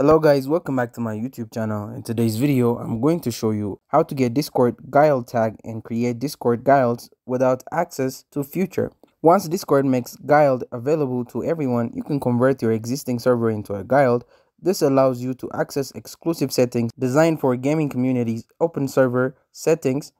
Hello guys, welcome back to my YouTube channel. In today's video, I'm going to show you how to get Discord Guild tag and create Discord Guilds without access to Future. Once Discord makes Guild available to everyone, you can convert your existing server into a Guild. This allows you to access exclusive settings designed for gaming communities, open server settings,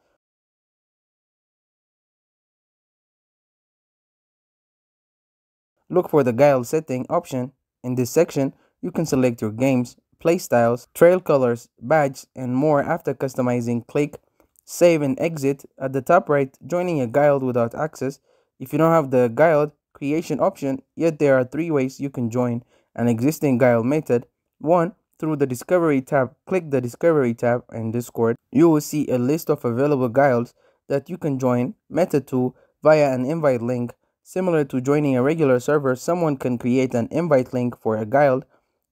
Look for the Guild setting option in this section you can select your games, playstyles, trail colors, badge, and more after customizing. Click Save and Exit at the top right, joining a guild without access. If you don't have the guild creation option, yet there are three ways you can join an existing guild method. One, through the Discovery tab, click the Discovery tab in Discord. You will see a list of available guilds that you can join. Method 2, via an invite link. Similar to joining a regular server, someone can create an invite link for a guild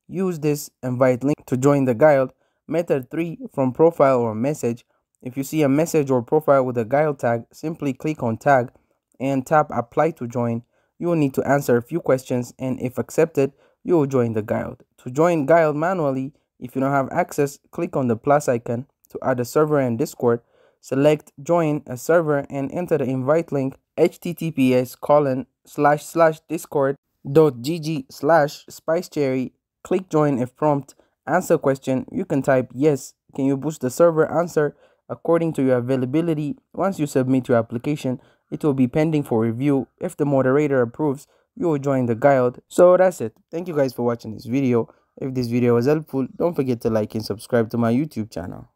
Use this invite link to join the guild. Method 3 from profile or message. If you see a message or profile with a guild tag, simply click on tag and tap apply to join. You will need to answer a few questions and if accepted, you will join the guild. To join guild manually, if you don't have access, click on the plus icon to add a server in Discord. Select join a server and enter the invite link https colon slash slash discord dot gg slash spicecherry Click join if prompt. Answer question. You can type yes. Can you boost the server? Answer according to your availability. Once you submit your application, it will be pending for review. If the moderator approves, you will join the guild. So that's it. Thank you guys for watching this video. If this video was helpful, don't forget to like and subscribe to my YouTube channel.